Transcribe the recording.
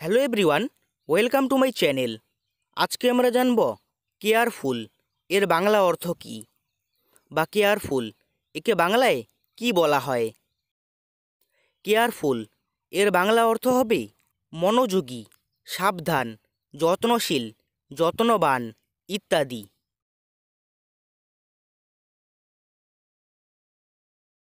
Hello everyone, welcome to my channel. আজকে আমরা জানব কেয়ারফুল এর বাংলা অর্থ কী? বা কেয়ারফুল একে বাংলায় কি বলা হয়? কেয়ারফুল এর বাংলা অর্থ হবে মনোযোগী, সাবধান, যত্নশীল, যত্নবান, ইত্যাদি।